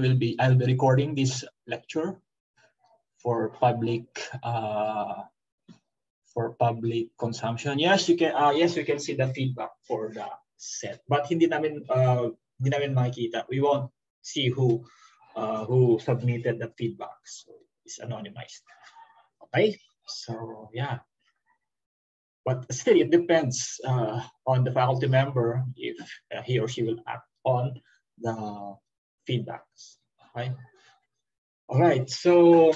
will be I'll be recording this lecture for public uh, for public consumption. Yes, you can uh, yes you can see the feedback for the set. But hindi namin uh, hindi namin makikita. We won't see who uh, who submitted the feedback. So it's anonymized. Okay? So yeah. But still, it depends uh, on the faculty member if uh, he or she will act on the feedbacks. Right? All right, so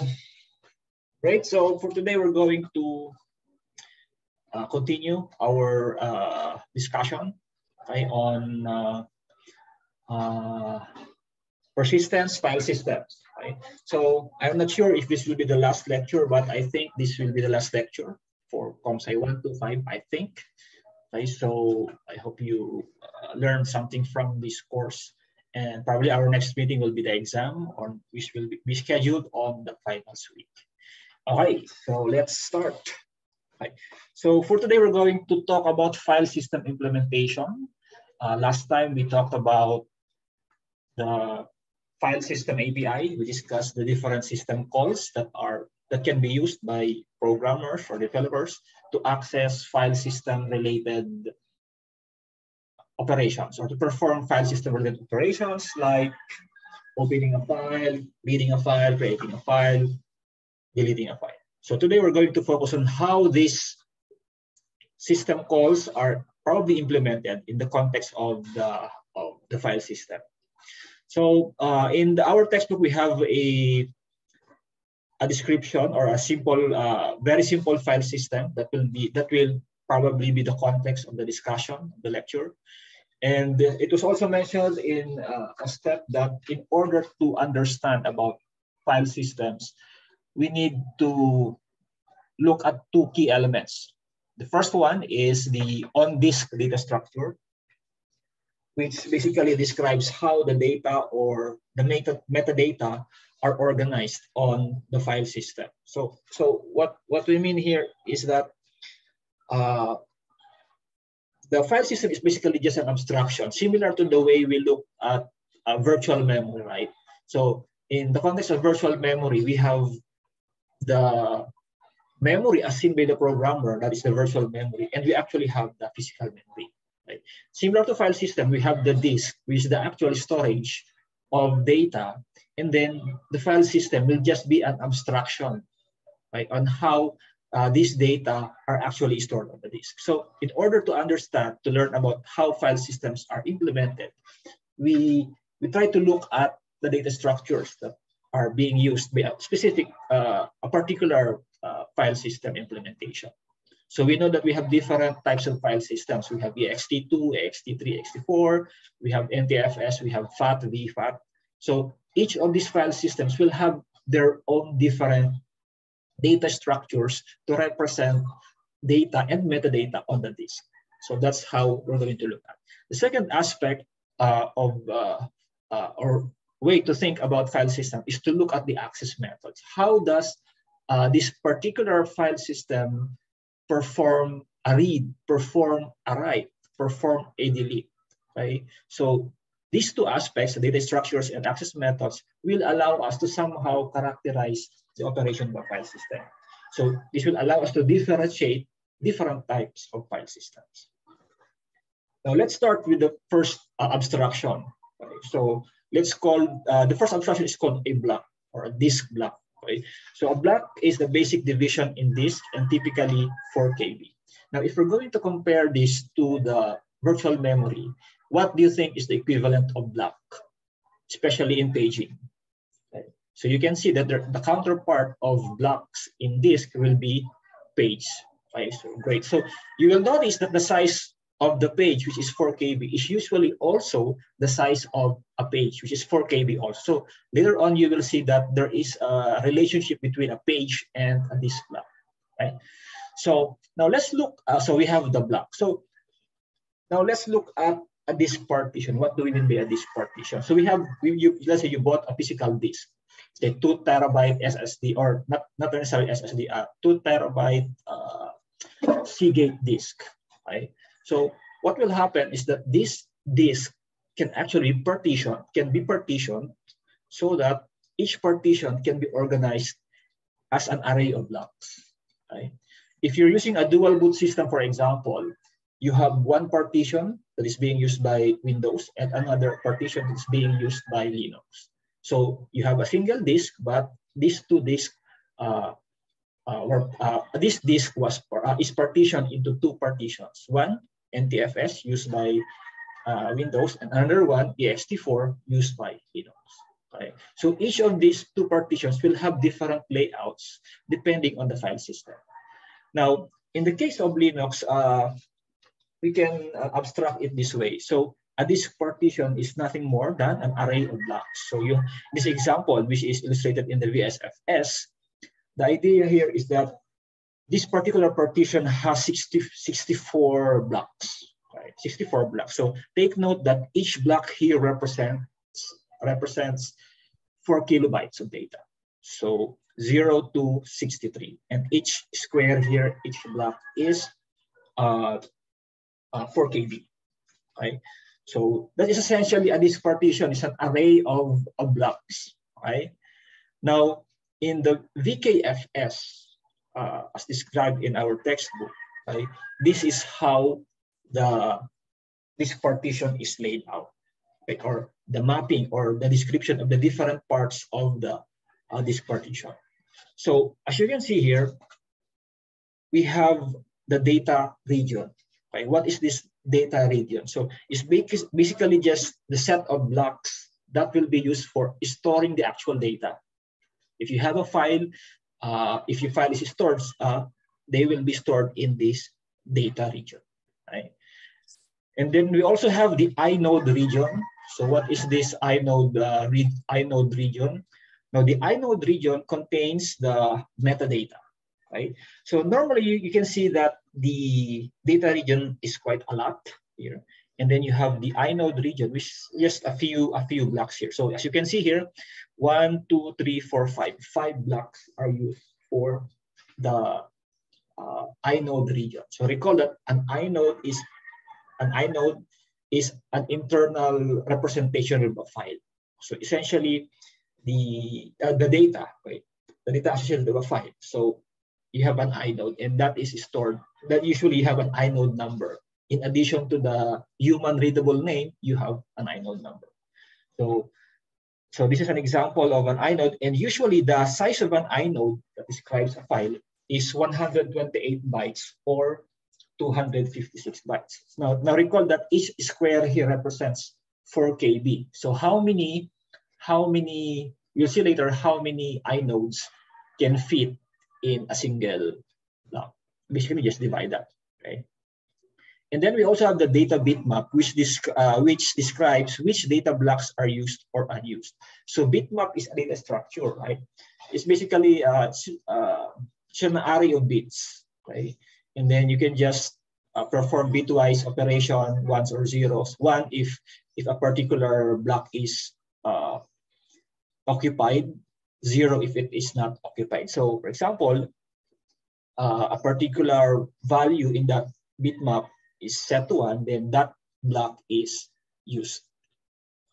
great. So for today, we're going to uh, continue our uh, discussion okay, on uh, uh, persistence file systems. Right? So I'm not sure if this will be the last lecture, but I think this will be the last lecture for ComSci 125, I think. Okay, so I hope you uh, learned something from this course. And probably our next meeting will be the exam, on which will be scheduled on the finals week. All right, so let's start. So for today, we're going to talk about file system implementation. Uh, last time we talked about the file system API. We discussed the different system calls that are that can be used by programmers or developers to access file system related operations or to perform file system related operations like opening a file, reading a file, creating a file, deleting a file. So today we're going to focus on how these system calls are probably implemented in the context of the, of the file system. So uh, in the, our textbook, we have a, a description or a simple, uh, very simple file system that will be that will probably be the context of the discussion, the lecture. And it was also mentioned in uh, OSTEP that in order to understand about file systems, we need to look at two key elements. The first one is the on-disk data structure, which basically describes how the data or the meta metadata are organized on the file system. So, so what, what we mean here is that uh, the file system is basically just an abstraction, similar to the way we look at virtual memory, right? So in the context of virtual memory, we have the memory as seen by the programmer, that is the virtual memory, and we actually have the physical memory. Right? Similar to file system, we have the disk, which is the actual storage of data, and then the file system will just be an abstraction right, on how uh, these data are actually stored on the disk. So in order to understand, to learn about how file systems are implemented, we, we try to look at the data structures that are being used by a specific, uh, a particular uh, file system implementation. So we know that we have different types of file systems. We have ext2, ext3, ext4, we have NTFS, we have FAT, VFAT. So each of these file systems will have their own different data structures to represent data and metadata on the disk. So that's how we're going to look at. The second aspect uh, of uh, uh, or way to think about file system is to look at the access methods. How does uh, this particular file system perform a read, perform a write, perform a delete, right? So these two aspects, the data structures and access methods, will allow us to somehow characterize the operation of a file system. So this will allow us to differentiate different types of file systems. Now let's start with the first uh, abstraction. Right? So let's call, uh, the first abstraction is called a block or a disk block. Okay? So a block is the basic division in disk and typically 4 KB. Now, if we're going to compare this to the virtual memory, what do you think is the equivalent of block, especially in paging? So you can see that the, the counterpart of blocks in disk will be page. Okay, so great. So you will notice that the size of the page, which is 4 KB, is usually also the size of a page, which is 4 KB also. So later on, you will see that there is a relationship between a page and a disk block, right? So now let's look, uh, so we have the block. So now let's look at a disk partition. What do we mean by a disk partition? So we have, we, you, let's say you bought a physical disk, say two terabyte SSD, or not, not necessarily SSD, uh, two terabyte uh, Seagate disk, right? So what will happen is that this disk can actually partition, can be partitioned so that each partition can be organized as an array of blocks. Right? If you're using a dual boot system, for example, you have one partition that is being used by Windows and another partition that is being used by Linux. So you have a single disk, but these two disks uh, uh, were, uh, this disk was uh, is partitioned into two partitions. One NTFS used by uh, Windows and another one ext4 used by Linux. Okay. So each of these two partitions will have different layouts depending on the file system. Now, in the case of Linux, uh, we can uh, abstract it this way. So a disk partition is nothing more than an array of blocks. So you, this example, which is illustrated in the VSFS, the idea here is that this particular partition has 60, 64 blocks, right? 64 blocks. So take note that each block here represents represents four kilobytes of data. So 0 to 63. And each square here, each block is uh, uh, 4 KB. Right? So that is essentially a disk partition is an array of, of blocks. Right? Now, in the VSFS, uh, as described in our textbook, right, this is how the this partition is laid out, right, or the mapping or the description of the different parts of the uh, this partition. So as you can see here, we have the data region. Right? What is this data region? So it's basically just the set of blocks that will be used for storing the actual data. If you have a file, uh, if your file is stored, uh, they will be stored in this data region. Right? And then we also have the inode region. So what is this inode, uh, read, inode region? Now the inode region contains the metadata, right? So normally you, you can see that the data region is quite a lot here. And then you have the inode region, which is just a few, a few blocks here. So as you can see here, one, two, three, four, five. Five blocks are used for the uh, inode region. So recall that an inode is an inode is an internal representation of a file. So essentially, the uh, the data, right? The data associated with a file. So you have an inode, and that is stored. That usually you have an inode number. In addition to the human readable name, you have an inode number. So, so this is an example of an inode, and usually the size of an inode that describes a file is 128 bytes or 256 bytes. Now, now recall that each square here represents 4 KB. So how many, how many, you'll see later how many inodes can fit in a single block. Basically, just divide that, right? And then we also have the data bitmap, which, uh, which describes which data blocks are used or unused. So bitmap is a data structure, right? It's basically uh, uh, an array of bits, right? and then you can just uh, perform bitwise operation ones or zeros. One if if a particular block is uh, occupied, zero if it is not occupied. So for example, uh, a particular value in that bitmap is set to one, then that block is used.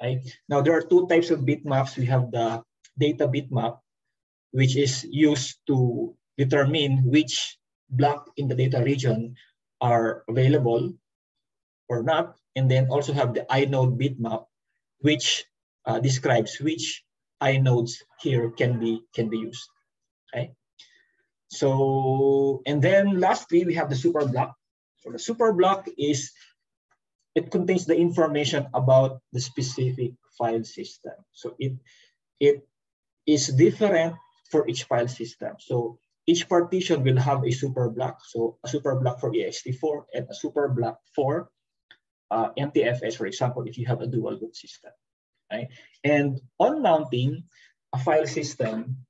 Right? Now there are two types of bitmaps. We have the data bitmap, which is used to determine which block in the data region are available or not, and then also have the inode bitmap, which uh, describes which inodes here can be can be used. Okay. So and then lastly we have the super block. So the super block is it contains the information about the specific file system. So it it is different for each file system. So each partition will have a super block. So a super block for ext4 and a super block for uh, NTFS, for example, if you have a dual boot system. Right? And on mounting a file system,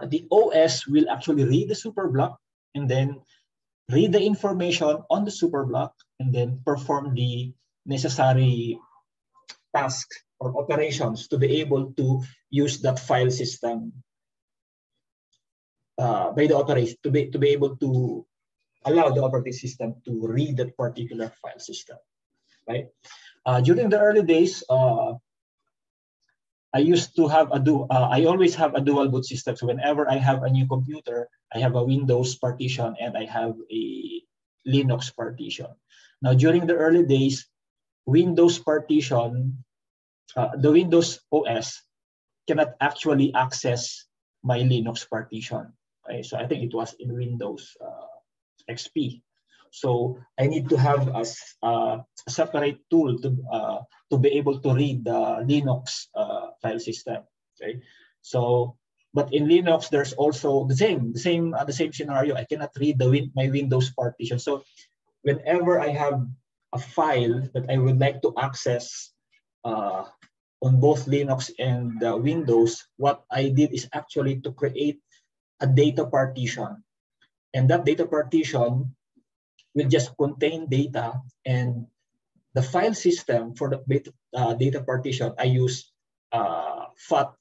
the OS will actually read the super block and then read the information on the super block and then perform the necessary tasks or operations to be able to use that file system uh, by the operation to be to be able to allow the operating system to read that particular file system, right? Uh, during the early days, uh, I used to have a du uh, I always have a dual boot system. So whenever I have a new computer, I have a Windows partition and I have a Linux partition. Now during the early days, Windows partition, uh, the Windows OS cannot actually access my Linux partition. Okay? So I think it was in Windows uh, XP. So I need to have a, a separate tool to uh, to be able to read the Linux uh, file system. Okay, so but in Linux there's also the same the same uh, the same scenario. I cannot read the win my Windows partition. So whenever I have a file that I would like to access uh, on both Linux and uh, Windows, what I did is actually to create a data partition. And that data partition will just contain data and the file system for the uh, data partition, I use uh, FAT,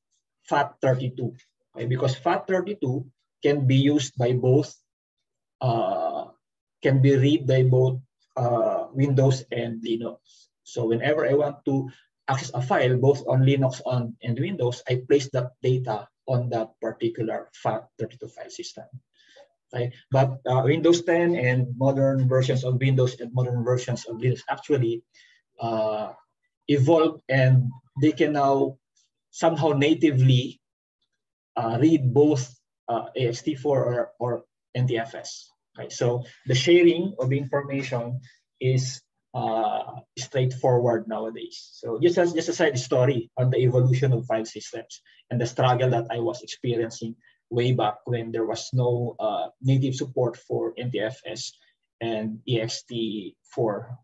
FAT32 okay? because FAT32 can be used by both, uh, can be read by both uh, Windows and Linux. So whenever I want to access a file both on Linux on, and Windows, I place that data on that particular FAT32 file system. Okay? But uh, Windows 10 and modern versions of Windows and modern versions of Linux actually uh, evolved and they can now somehow natively uh, read both uh, ext4 or, or NTFS. Okay, so the sharing of information is uh, straightforward nowadays. So just as just a side story on the evolution of file systems and the struggle that I was experiencing way back when there was no uh, native support for NTFS and ext4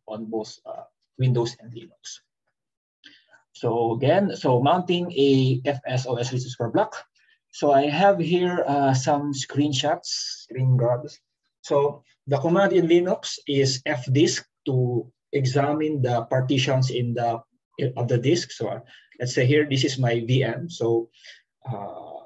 on both uh, Windows and Linux. So again, so mounting a FSOS resource block. So I have here uh, some screenshots, screen grabs. So the command in Linux is fdisk to examine the partitions in the of the disk. So let's say here, this is my VM. So uh,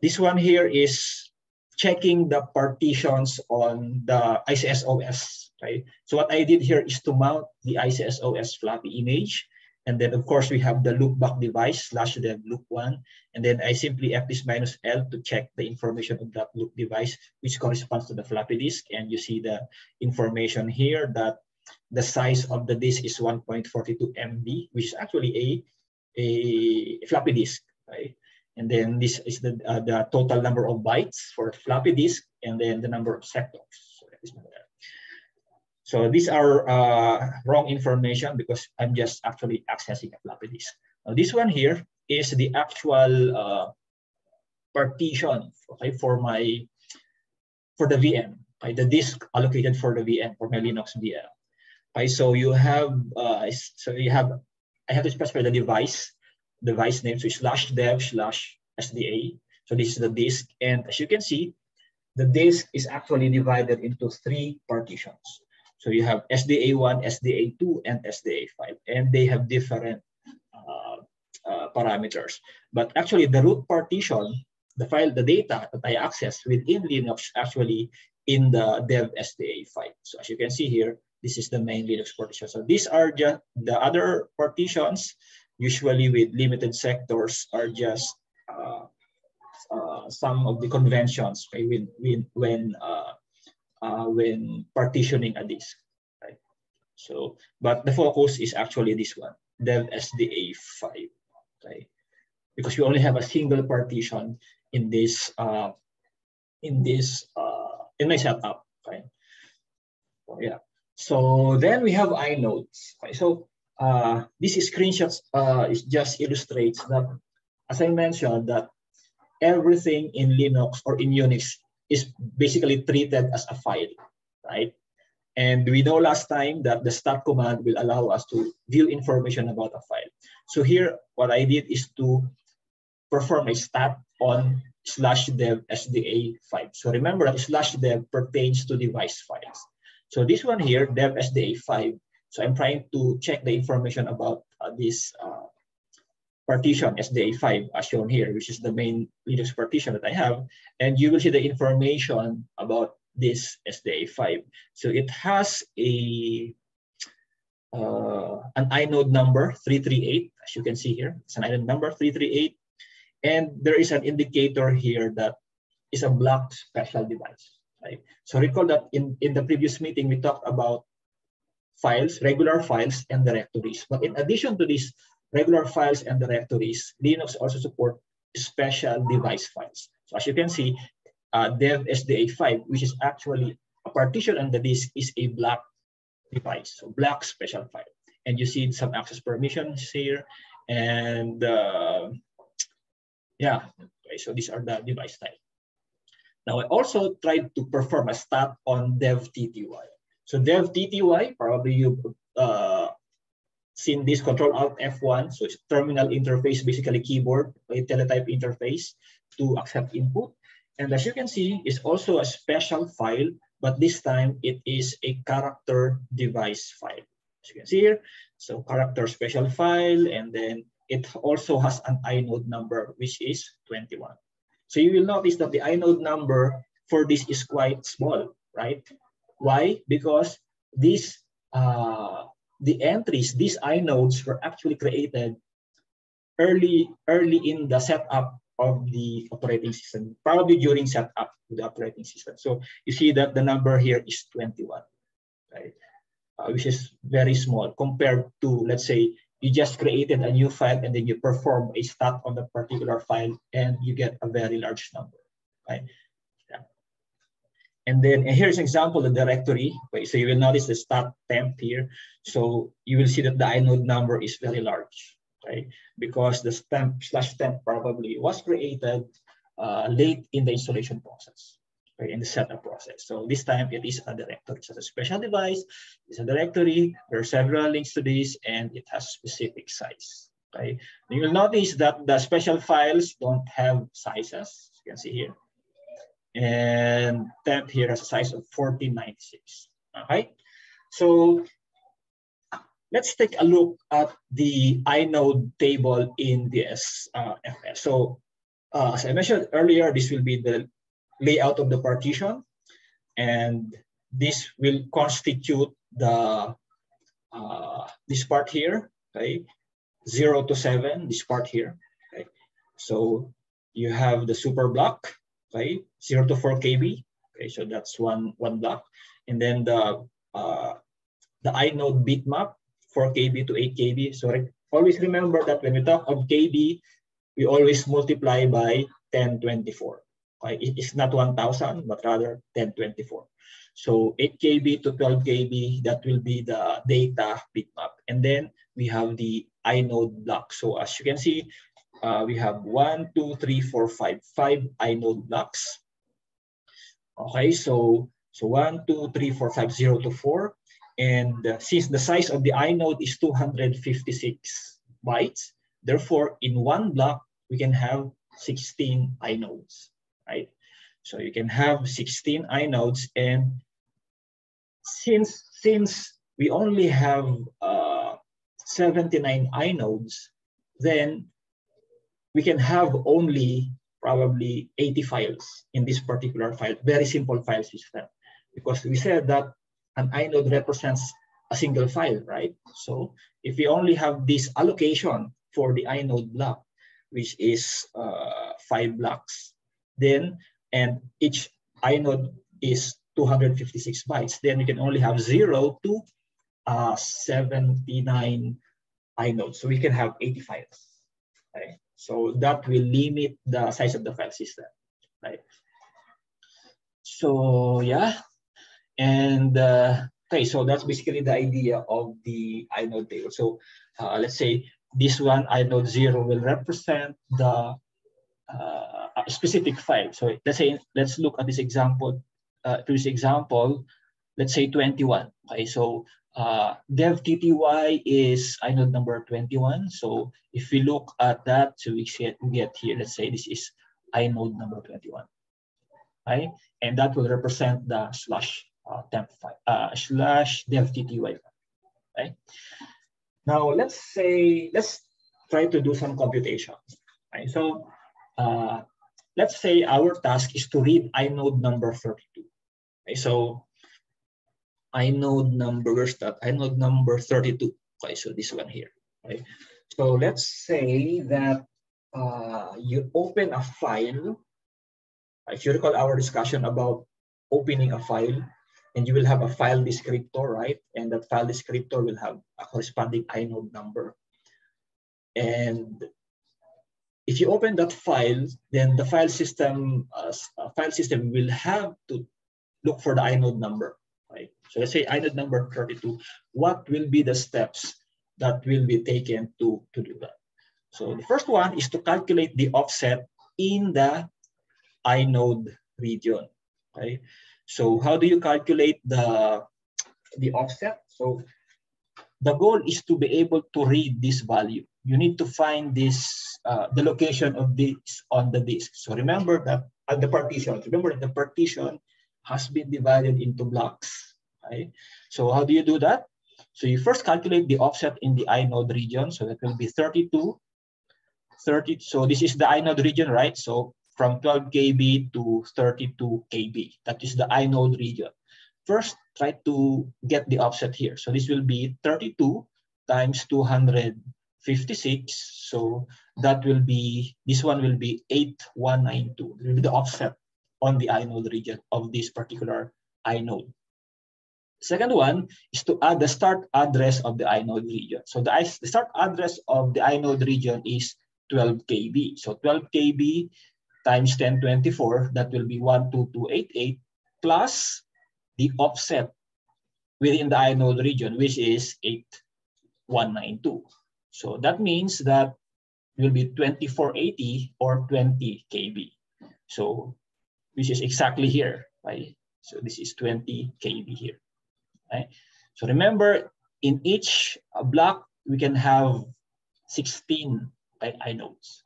this one here is checking the partitions on the ICSOS, right? So what I did here is to mount the ICSOS floppy image. And then of course we have the loopback device slash the loop one. And then I simply fdisk minus L to check the information of that loop device, which corresponds to the floppy disk. And you see the information here that the size of the disk is 1.42 MB, which is actually a, a floppy disk, right? And then this is the, uh, the total number of bytes for floppy disk and then the number of sectors. So, so these are uh, wrong information because I'm just actually accessing a floppy disk. Now this one here is the actual uh, partition okay, for my for the VM, okay, the disk allocated for the VM for my Linux VM. Okay, so you have uh, so you have I have to specify the device device name, so slash dev slash SDA. So this is the disk. And as you can see, the disk is actually divided into three partitions. So you have SDA1, SDA2, and SDA5, and they have different uh, uh, parameters. But actually the root partition, the file, the data that I access within Linux actually in the dev SDA5. So as you can see here, this is the main Linux partition. So these are just the other partitions usually with limited sectors are just uh, uh, some of the conventions okay, when, when, when, uh, when partitioning a disk. Right? So, but the focus is actually this one, dev SDA5. Okay? Because we only have a single partition in this uh, in this uh, in my setup. Okay? So, yeah. So then we have inodes. Okay? So uh, this screenshots uh, is just illustrates that, as I mentioned, that everything in Linux or in Unix is basically treated as a file, right? And we know last time that the stat command will allow us to view information about a file. So here, what I did is to perform a stat on slash dev SDA file. So remember that slash dev pertains to device files. So this one here, dev SDA 5, so I'm trying to check the information about uh, this uh, partition SDA5 as shown here, which is the main Linux partition that I have. And you will see the information about this SDA5. So it has a uh, an inode number 338, as you can see here. It's an inode number 338. And there is an indicator here that is a block special device. Right? So recall that in, in the previous meeting, we talked about files, regular files, and directories. But in addition to these regular files and directories, Linux also support special device files. So as you can see, uh, dev SDA5, which is actually a partition on the disk, is a block device, so block special file. And you see some access permissions here. And uh, yeah, okay, so these are the device type. Now I also tried to perform a stat on dev TTY. So dev TTY, probably you've uh, seen this control alt F1. So it's terminal interface, basically keyboard, a teletype interface to accept input. And as you can see, it's also a special file, but this time it is a character device file. As you can see here, so character special file, and then it also has an inode number, which is 21. So you will notice that the inode number for this is quite small, right? Why? Because this uh, the entries, these inodes were actually created early early in the setup of the operating system, probably during setup of the operating system. So you see that the number here is 21, right? Uh, which is very small compared to, let's say, you just created a new file and then you perform a stat on the particular file and you get a very large number, right? And then and here's an example the directory. Okay, so you will notice the stat temp here. So you will see that the inode number is very large right? Because the temp slash temp probably was created uh, late in the installation process, right? In the setup process. So this time it is a directory. It's a special device, it's a directory. There are several links to this and it has specific size, right? You will notice that the special files don't have sizes, you can see here. And temp here has a size of 1496, okay? So let's take a look at the inode table in the SFS. So uh, as I mentioned earlier, this will be the layout of the partition, and this will constitute the uh, this part here, okay, zero to seven, this part here, okay. So you have the super block, okay, zero to four KB, okay, so that's one one block, and then the uh, the inode bitmap 4 KB to 8 KB. So always remember that when we talk of KB, we always multiply by 1024. Okay? It's not 1000, but rather 1024. So 8 KB to 12 KB, that will be the data bitmap. And then we have the inode block. So as you can see, uh, we have one, two, three, four, five, five inode blocks. Okay, so so one, two, three, four, five, zero to four. And uh, since the size of the inode is 256 bytes, therefore in one block, we can have 16 inodes, right? So you can have 16 inodes and since, since we only have uh, 79 inodes, then we can have only probably 80 files in this particular file, very simple file system. Because we said that an inode represents a single file, right? So if we only have this allocation for the inode block, which is uh, five blocks, then, and each inode is 256 bytes, then we can only have zero to uh, 79 inodes. So we can have 80 files, right? So that will limit the size of the file system, right? So yeah, and uh, okay, so that's basically the idea of the inode table. So uh, let's say this one inode zero will represent the uh, specific file. So let's say let's look at this example. Uh, this example, let's say 21. Okay, so uh, dev tty is inode number 21. So if we look at that, so we get, we get here, let's say this is inode number 21. Right? And that will represent the slash uh, temp file uh, slash dev tty right? Now let's say let's try to do some computation. Right? So uh, let's say our task is to read inode number 32. Okay? So inode number, where's that? Inode number 32. Okay, so this one here, right? So let's say that uh, you open a file. If you recall our discussion about opening a file, and you will have a file descriptor, right? And that file descriptor will have a corresponding inode number. And if you open that file, then the file system uh, uh file system will have to look for the inode number? So let's say inode number 32. What will be the steps that will be taken to, to do that? So the first one is to calculate the offset in the inode region, okay? So how do you calculate the, the offset? So the goal is to be able to read this value. You need to find this, uh, the location of this on the disk. So remember that at the partition, remember the partition has been divided into blocks, right? So how do you do that? So you first calculate the offset in the inode region. So that will be 32, 30. So this is the inode region, right? So from 12 kb to 32 kb. That is the inode region. First, try to get the offset here. So this will be 32 times 256. So that will be, this one will be 8192. It will be the offset on the inode region of this particular inode. Second one is to add the start address of the inode region. So the, the start address of the inode region is 12 kb. So 12 kb times 1024, that will be 12288 plus the offset within the inode region, which is 8192. So that means that will be 2480 or 20 kb. So which is exactly here, right? So this is 20 kb here, right? So remember, in each block, we can have 16 right, inodes.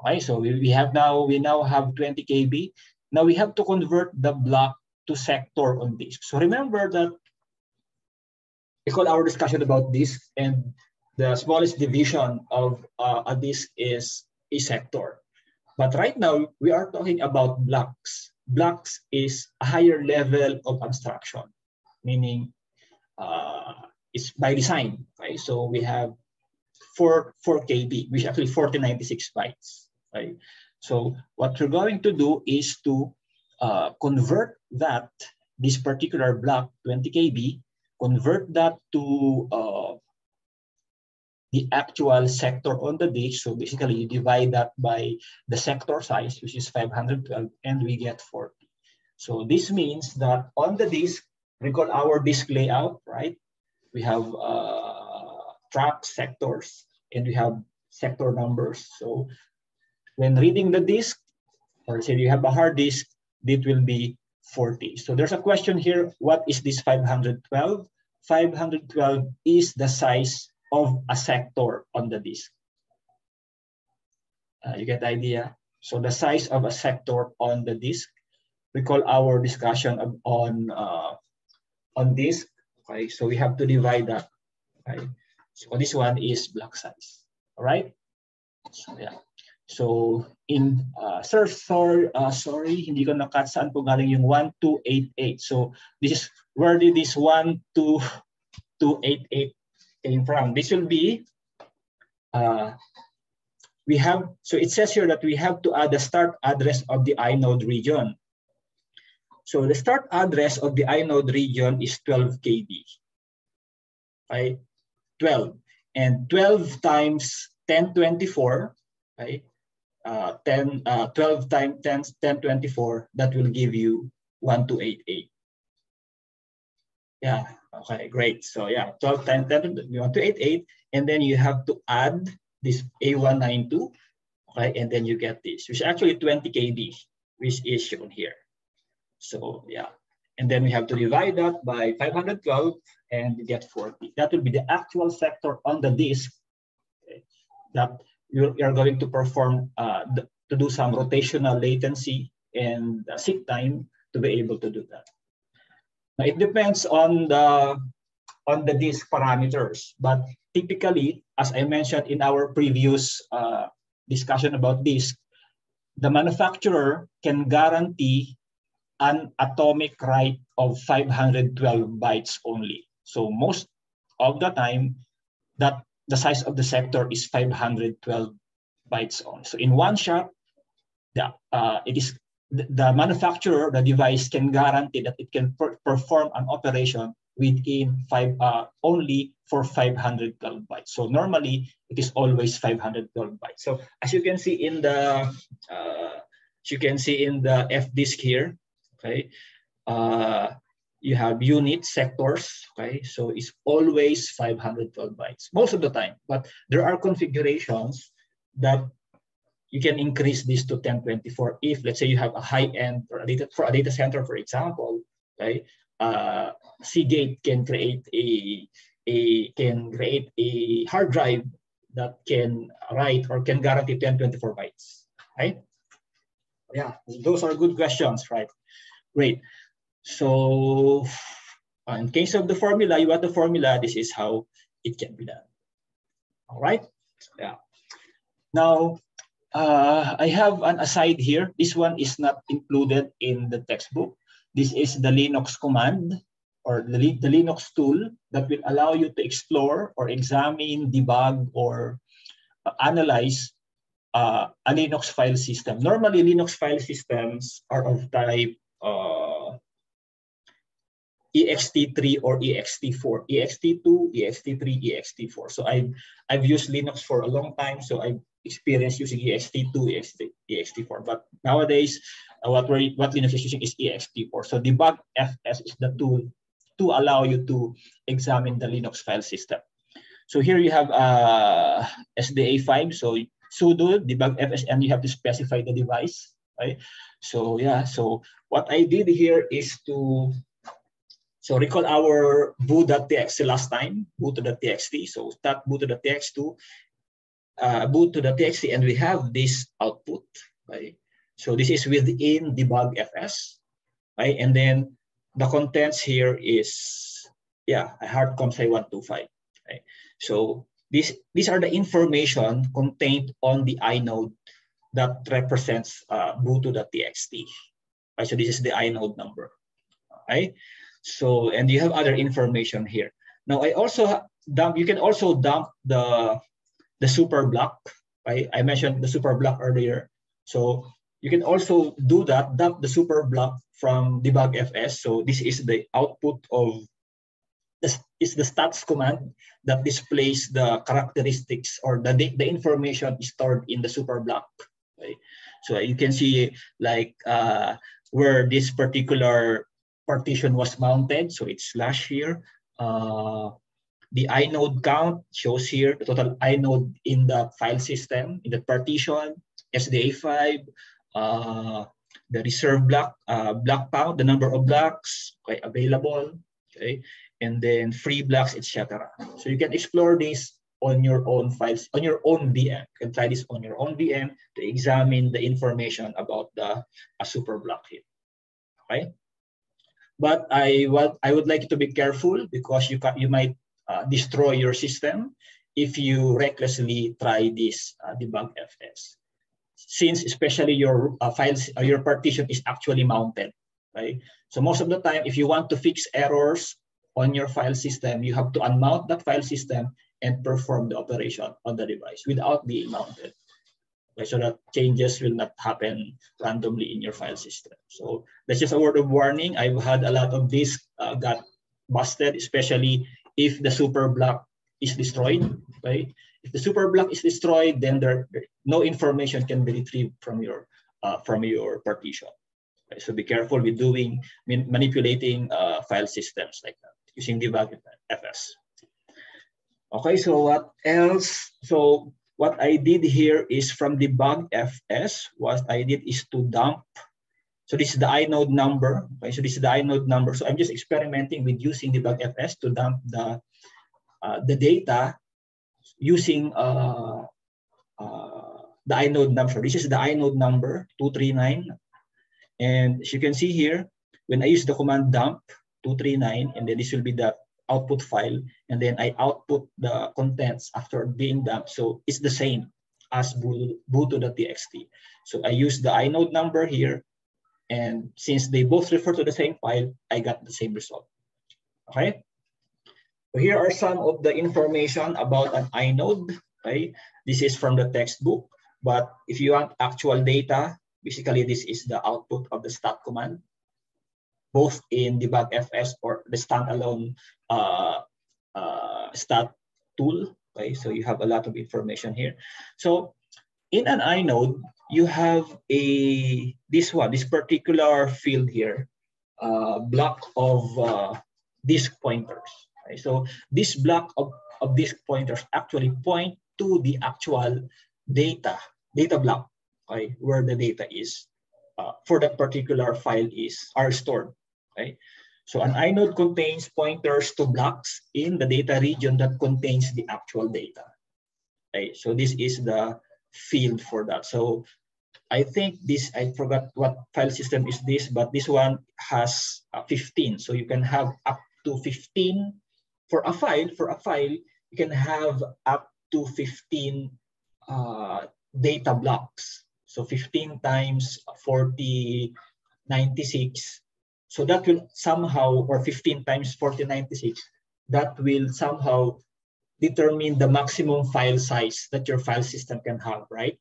Okay, so we, we have now, we now have 20 kb. Now we have to convert the block to sector on disk. So remember that we call our discussion about disk and the smallest division of uh, a disk is a sector. But right now, we are talking about blocks. Blocks is a higher level of abstraction, meaning uh, it's by design. Right? So we have 4, 4 KB, which is actually 4096 bytes right? So what we're going to do is to uh, convert that, this particular block, 20 KB, convert that to uh, the actual sector on the disk. So basically you divide that by the sector size, which is 512, and we get 40. So this means that on the disk, recall our disk layout, right? We have uh, track sectors and we have sector numbers. So when reading the disk, or say you have a hard disk, it will be 40. So there's a question here, what is this 512? 512 is the size of a sector on the disk. Uh, you get the idea? So the size of a sector on the disk. Recall our discussion on uh, on disk. Okay, so we have to divide that. Okay, so this one is block size. All right. So yeah. So in uh, sir, sorry, uh, sorry, hindi ko nakat saan po galing yung 1288. So this is where did this 12288 came from? This will be uh, we have so it says here that we have to add the start address of the inode region. So the start address of the inode region is 12 KB. Right? 12. And 12 times 1024, right? uh, 10, uh, 12 times 10, 10, 24, that will give you 1288. Yeah, okay, great. So yeah, 12 times 10, 1288, and then you have to add this A192, okay, and then you get this, which is actually 20 KB, which is shown here. So yeah, and then we have to divide that by 512 and get 40. That will be the actual sector on the disk okay, that you're, going to perform uh, to do some rotational latency and uh, seek time to be able to do that. Now, it depends on the on the disk parameters, but typically, as I mentioned in our previous uh, discussion about disk, the manufacturer can guarantee an atomic write of 512 bytes only. So most of the time, that the size of the sector is 512 bytes on. So in one shot, the, uh, it is the, the manufacturer, the device can guarantee that it can per perform an operation within five uh, only for 512 bytes. So normally it is always 512 bytes. So as you can see in the uh, you can see in the F disk here, okay, uh, you have unit sectors, okay, so it's always 512 bytes most of the time. But there are configurations that you can increase this to 1024 if let's say you have a high end for a data for a data center, for example, okay, uh, Seagate can create a, a can create a hard drive that can write or can guarantee 1024 bytes, right? Yeah, those are good questions, right? Great. So uh, in case of the formula, you have the formula, this is how it can be done. All right, yeah. Now, uh, I have an aside here. This one is not included in the textbook. This is the Linux command or the, the Linux tool that will allow you to explore or examine, debug, or uh, analyze uh, a Linux file system. Normally, Linux file systems are of type uh, ext3 or ext4, ext2, ext3, ext4. So I've, I've used Linux for a long time, so I've experienced using ext2, ext, ext4. But nowadays, uh, what we're, what Linux is using is ext4. So debug fs is the tool to allow you to examine the Linux file system. So here you have uh, SDA5. So sudo debug fs and you have to specify the device, right? So yeah, so what I did here is to so recall our boot.txt last time, boot to the txt. So start boot.txt, uh, boot to the txt, and we have this output, right? So this is within debug fs, right? And then the contents here is, yeah, a hard ComSci 125, right? So these, these are the information contained on the inode that represents uh. Right? So this is the inode number, right? So, and you have other information here. Now I also dump, you can also dump the, the super block, right? I mentioned the super block earlier. So you can also do that, dump the super block from debug fs. So this is the output of this is the stats command that displays the characteristics or the, the information stored in the super block. Right? So you can see like uh, where this particular partition was mounted. So it's slash here. Uh, the inode count shows here the total inode in the file system, in the partition, SDA5, uh, the reserve block, uh, block count, the number of blocks okay, available, okay, and then free blocks, etc. So you can explore this on your own files, on your own VM. You can try this on your own VM to examine the information about the a super block here, okay? But I what I would like you to be careful because you can, you might uh, destroy your system if you recklessly try this uh, debug fs. Since especially your uh, files, uh, your partition is actually mounted, right? So most of the time, if you want to fix errors on your file system, you have to unmount that file system and perform the operation on the device without being mounted right? so that changes will not happen randomly in your file system. So that's just a word of warning. I've had a lot of this uh, got busted, especially if the super block is destroyed, right? If the super block is destroyed, then there, no information can be retrieved from your uh, from your partition. So be careful with doing manipulating uh, file systems like that using debug fs. Okay, so what else? So what I did here is from debug fs, what I did is to dump. So this is the inode number. Okay, so this is the inode number. So I'm just experimenting with using debug fs to dump the uh, the data using uh, uh, the inode number. This is the inode number 239. And as you can see here, when I use the command dump 239, and then this will be the output file, and then I output the contents after being dumped. So it's the same as boot.txt. So I use the inode number here, And since they both refer to the same file, I got the same result. Okay. So here are some of the information about an inode. Okay. This is from the textbook. But if you want actual data, basically this is the output of the stat command, both in debug FS or the standalone uh, uh, stat tool. Okay, so you have a lot of information here. So in an inode, you have a this one, this particular field here, uh, block of uh, disk pointers. Okay? So this block of, of disk pointers actually point to the actual data, data block, okay, where the data is uh, for that particular file is are stored. Okay? So an inode contains pointers to blocks in the data region that contains the actual data. Okay, so this is the field for that. So I think this, I forgot what file system is this, but this one has 15. So you can have up to 15 for a file, for a file, you can have up to 15 uh, data blocks. So 15 times 40, 96 so that will somehow, or 15 times 4096, that will somehow determine the maximum file size that your file system can have, right?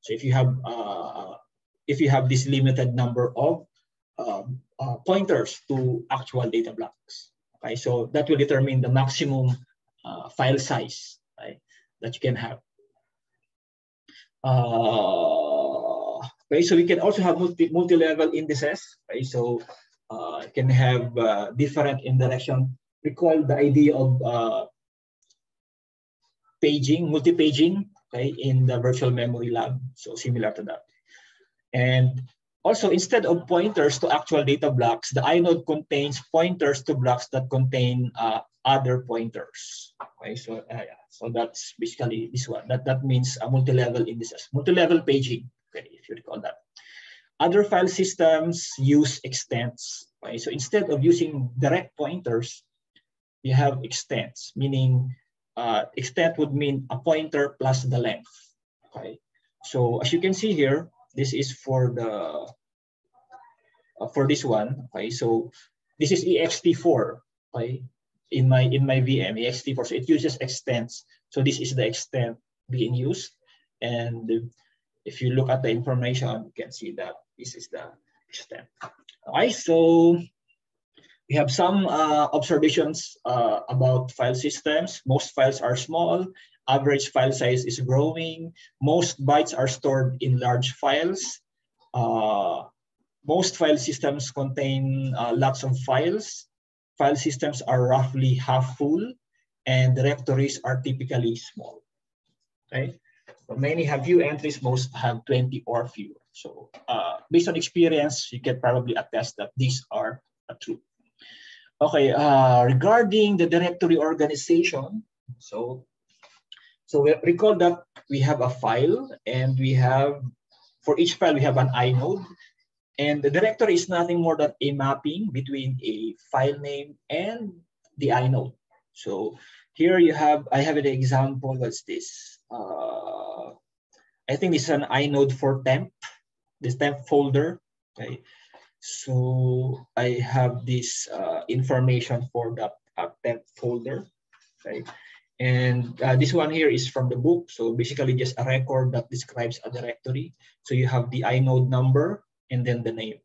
So if you have uh, if you have this limited number of uh, uh, pointers to actual data blocks, okay? So that will determine the maximum uh, file size, right, that you can have. Uh, so we can also have multi multi-level indices. So uh, can have uh, different indirection. Recall the idea of uh, paging, multi-paging, okay, in the virtual memory lab. So similar to that. And also, instead of pointers to actual data blocks, the inode contains pointers to blocks that contain uh, other pointers. Okay, so uh, yeah, so that's basically this one. That that means a multi-level indices, multi-level paging okay, if you recall that. Other file systems use extents. Okay? So instead of using direct pointers, you have extents, meaning uh, extent would mean a pointer plus the length. Okay, so as you can see here, this is for the uh, for this one. Okay, so this is ext4. Okay, in my in my VM ext4. So it uses extents. So this is the extent being used, and if you look at the information, you can see that this is the extent. All right, so we have some uh, observations uh, about file systems. Most files are small. Average file size is growing. Most bytes are stored in large files. Uh, most file systems contain uh, lots of files. File systems are roughly half full and directories are typically small. Okay. Many have few entries, most have 20 or fewer. So uh, based on experience, you can probably attest that these are true. Okay, uh, regarding the directory organization, so so we recall that we have a file and we have, for each file, we have an inode. And the directory is nothing more than a mapping between a file name and the inode. So here you have, I have an example, what's this? Uh, I think this is an inode for temp, this temp folder. Okay, so I have this uh, information for that uh, temp folder. Okay, and uh, this one here is from the book. So basically just a record that describes a directory. So you have the inode number and then the name.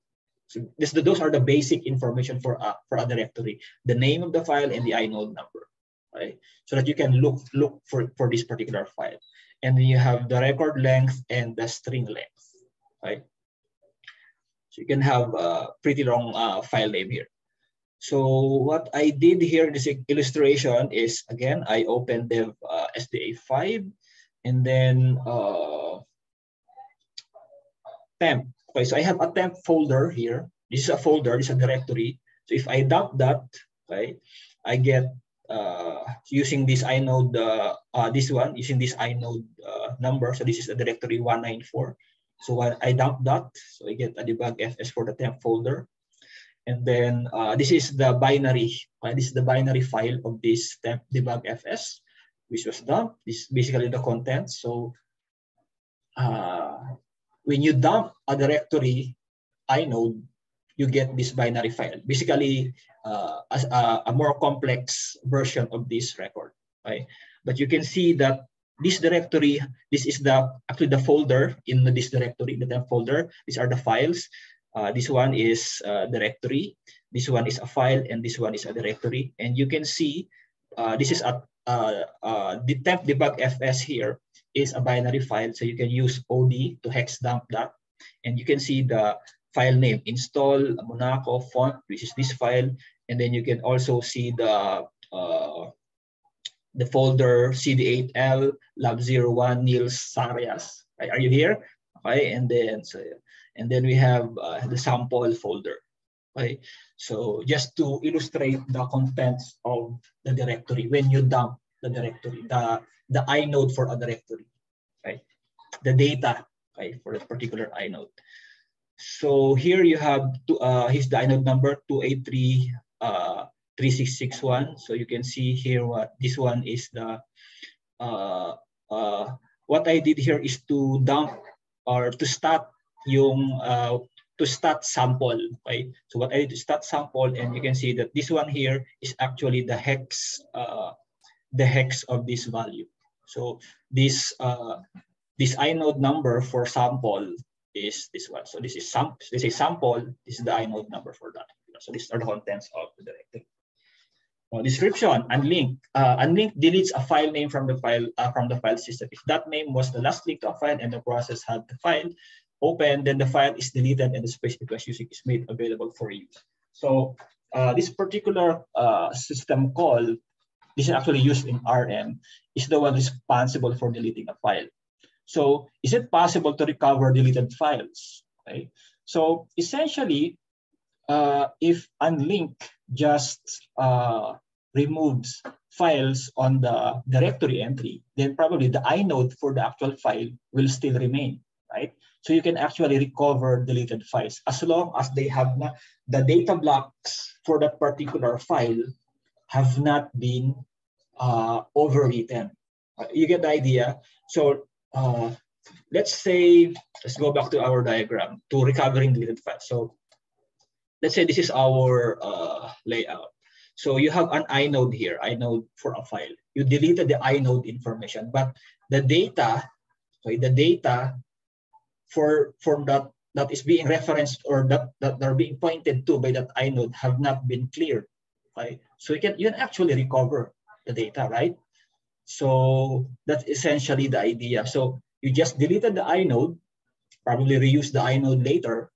So this, those are the basic information for a, for a directory, the name of the file and the inode number right? So that you can look look for, for this particular file. And then you have the record length and the string length, right? So you can have a pretty long uh, file name here. So what I did here in this illustration is, again, I opened the uh, SDA5 and then uh, temp. Okay, so I have a temp folder here. This is a folder, this is a directory. So if I dump that, okay, I get uh, using this inode, uh, uh, this one, using this inode uh, number. So this is a directory 194. So when I dump that, so I get a debug fs for the temp folder. And then uh, this is the binary, uh, this is the binary file of this temp debug fs, which was dumped. This is basically the content. So uh, when you dump a directory, inode, you get this binary file. Basically, uh, a, a, more complex version of this record. Right? But you can see that this directory, this is the actually the folder in this directory, the temp folder. These are the files. Uh, this one is a directory. This one is a file, and this one is a directory. And you can see uh, this is a the temp debug fs here is a binary file, so you can use od to hex dump that, and you can see the file name install Monaco font, which is this file, and then you can also see the uh, the folder CD8L Lab 01 Niels Sarias. Right? Are you here? Okay, and then so, and then we have uh, the sample folder. Okay, so just to illustrate the contents of the directory when you dump the directory, the the inode for a directory, right? The data, okay, for a particular inode. So here you have to, uh, inode number 283 uh, 3661. So you can see here what this one is the, uh, uh, what I did here is to dump or to start yung, uh, to start sample, okay? So what I did to start sample and you can see that this one here is actually the hex, uh, the hex of this value. So this, uh, this inode number for sample is this one. So this is some this is sample. This is the inode number for that. So these are the contents of the directory. Uh, description unlink. Uh, unlink deletes a file name from the file uh, from the file system. If that name was the last link to a file and the process had the file open, then the file is deleted and the space it was using is made available for use. So uh, this particular uh, system call, this is actually used in RM, is the one responsible for deleting a file. So is it possible to recover deleted files? Okay. So essentially, uh, if unlink just uh, removes files on the directory entry, then probably the inode for the actual file will still remain, right? So you can actually recover deleted files as long as they have not, the data blocks for that particular file have not been uh, overwritten. Uh, you get the idea? So uh, let's say, let's go back to our diagram to recovering deleted files. So let's say this is our uh, layout. So you have an inode here, inode for a file. You deleted the inode information, but the data, okay, the data for from that that is being referenced or that, that are being pointed to by that inode have not been cleared. Right? So you can you can actually recover the data, right? So that's essentially the idea. So you just deleted the inode, probably reuse the inode later,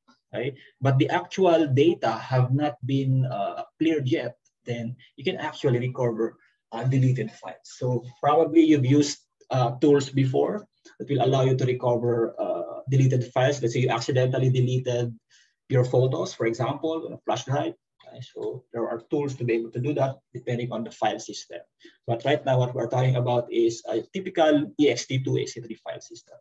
But the actual data have not been uh, cleared yet, then you can actually recover uh, deleted files. So probably you've used uh, tools before that will allow you to recover uh, deleted files. Let's say you accidentally deleted your photos, for example, on a flash drive. So there are tools to be able to do that depending on the file system. But right now what we're talking about is a typical ext2 ext3 file system.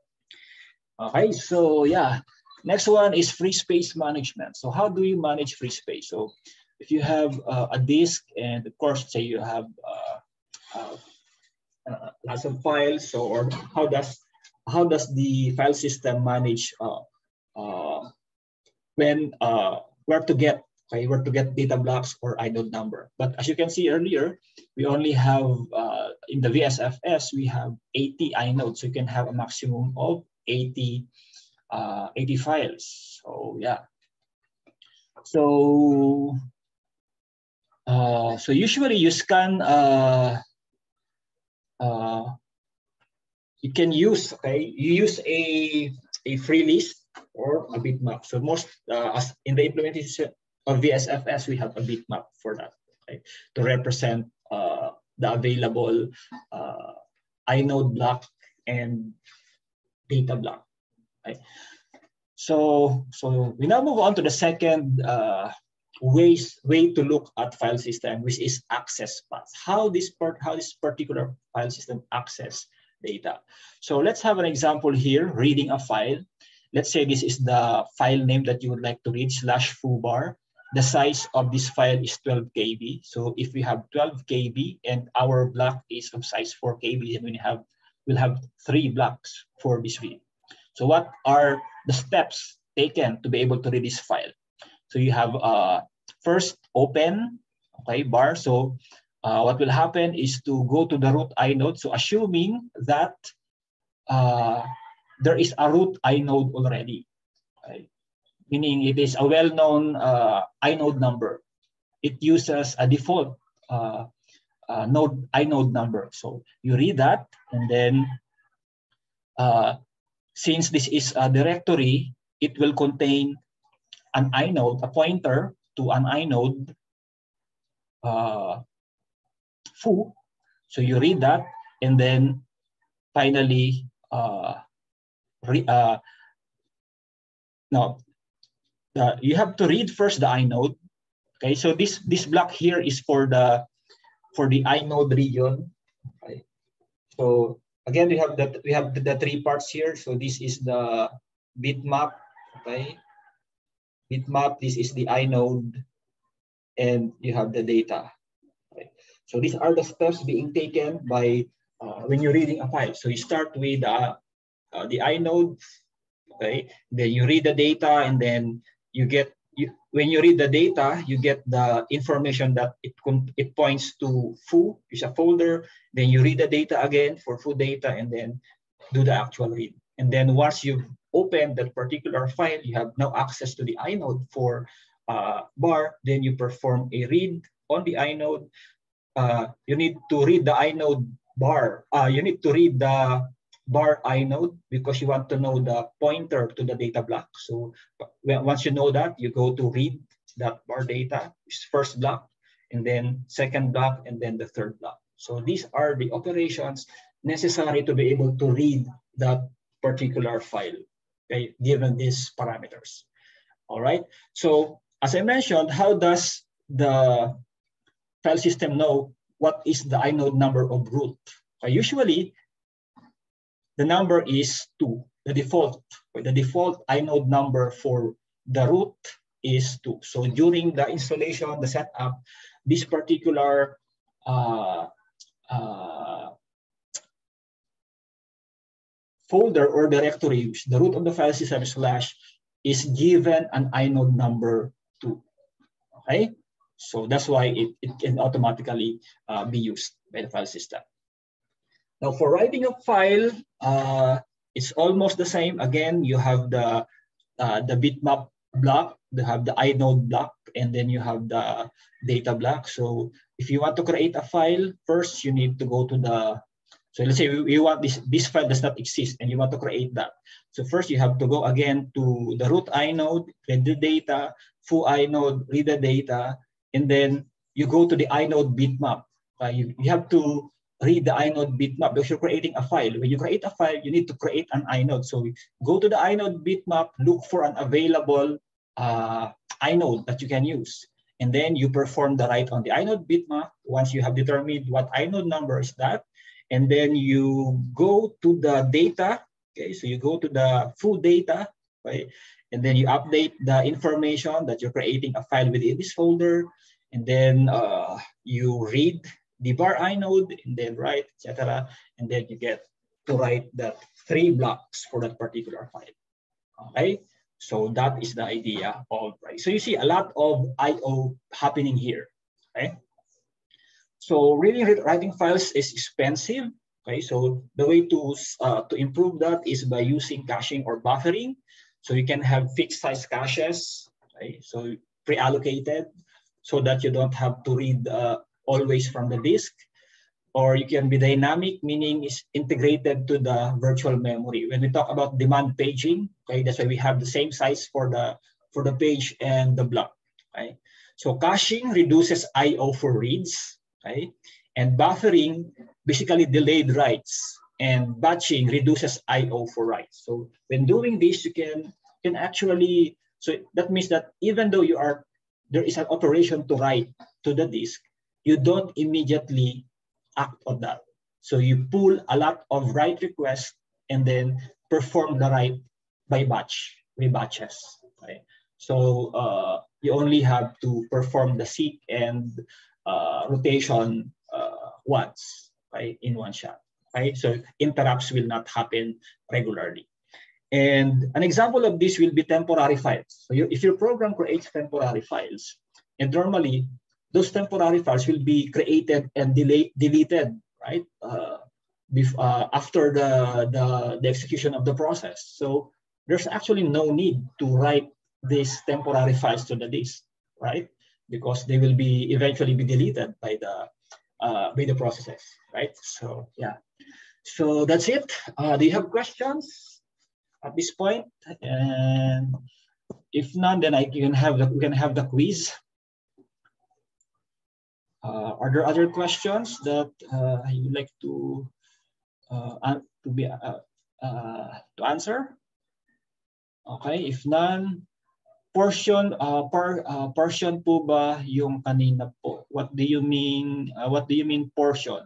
Okay, so yeah, next one is free space management. So how do you manage free space? So if you have uh, a disk and of course say you have uh, uh, uh lots of files, or how does how does the file system manage uh, uh, when where to get okay, were to get data blocks or inode number. But as you can see earlier, we only have, uh, in the VSFS, we have 80 inodes. So you can have a maximum of 80, uh, 80 files. So yeah. So, uh, so usually you scan, uh, uh, you can use, okay, you use a, a free list or a bitmap. So most, uh, in the implementation, of VSFS, we have a bitmap for that okay, to represent uh, the available uh, inode block and data block. Okay. So, so we now move on to the second uh, ways way to look at file system, which is access paths. How this part, how this particular file system access data. So let's have an example here, reading a file. Let's say this is the file name that you would like to read, slash foobar the size of this file is 12 KB. So if we have 12 KB and our block is of size 4 KB, then we have we'll have three blocks for this read. So what are the steps taken to be able to read this file. So you have uh, first open, okay, bar. So uh, what will happen is to go to the root inode. So assuming that uh, there is a root inode already, okay? meaning it is a well-known uh, inode number. It uses a default uh, uh, node inode number. So you read that, and then uh, since this is a directory, it will contain an inode, a pointer to an inode uh, foo. So you read that, and then finally, uh, re, uh, now uh, you have to read first the inode. Okay, so this this block here is for the for the inode region. Okay. So again, we have that we have the, the, three parts here. So this is the bitmap. Okay, bitmap. This is the inode, and you have the data. Okay. So these are the steps being taken by uh, when you're reading a file. So you start with uh, uh, the inode. Okay, then you read the data, and then you get when you read the data, you get the information that it it points to foo, is a folder. Then you read the data again for foo data, and then do the actual read. And then once you've opened that particular file, you have now access to the inode for uh, bar. Then you perform a read on the inode. Uh, you need to read the inode bar. Uh, you need to read the bar inode because you want to know the pointer to the data block. So once you know that, you go to read that bar data, first block, and then second block, and then the third block. So these are the operations necessary to be able to read that particular file, okay, given these parameters. All right. So as I mentioned, how does the file system know what is the inode number of root? Uh, usually, the number is two. The default, the default inode number for the root is two. So during the installation, the setup, this particular uh, uh, folder or directory, which the root of the file system slash is given an inode number two. Okay, so that's why it, it can automatically uh, be used by the file system. Now for writing a file, uh, it's almost the same. Again, you have the uh, the bitmap block, you have the inode block, and then you have the data block. So if you want to create a file, first you need to go to the, so let's say we want this, this file does not exist and you want to create that. So first you have to go again to the root inode, read the data, foo inode, read the data, and then you go to the inode bitmap. Uh, you, you have to read the inode bitmap because you're creating a file. When you create a file, you need to create an inode. So go to the inode bitmap, look for an available uh, inode that you can use. And then you perform the write on the inode bitmap once you have determined what inode number is that. And then you go to the data. Okay, so you go to the foo data, right? And then you update the information that you're creating a file within this folder. And then uh, you read the bar inode and then write, etc. And then you get to write that three blocks for that particular file. Okay, so that is the idea of write. So you see a lot of I/O happening here. Okay, so reading writing files is expensive. Okay, so the way to uh, to improve that is by using caching or buffering. So you can have fixed size caches. Okay, so pre-allocated, so that you don't have to read uh, always from the disk, or you can be dynamic, meaning is integrated to the virtual memory. When we talk about demand paging, okay, that's why we have the same size for the for the page and the block. Okay, so caching reduces I/O for reads, okay, and buffering basically delayed writes, and batching reduces I/O for writes. So when doing this, you can can actually so that means that even though you are there is an operation to write to the disk, you don't immediately act on that. So you pull a lot of write requests and then perform the write by batch, by batches. Right? So uh, you only have to perform the seek and uh, rotation uh, once, right, in one shot. Right? So interrupts will not happen regularly. And an example of this will be temporary files. So you, if your program creates temporary files, and normally those temporary files will be created and delay, deleted, right? Uh, uh, after the, the, the execution of the process. So there's actually no need to write these temporary files to the disk, right? Because they will be eventually be deleted by the uh, by the processes, right? So yeah. So that's it. Uh, do you have questions at this point? And if none, then I can have the we can have the quiz. Uh, are there other questions that uh, you'd like to uh, to be uh, uh, to answer? Okay, if none, portion uh, par, uh, portion po ba yung kanina po? What do you mean? Uh, what do you mean portion?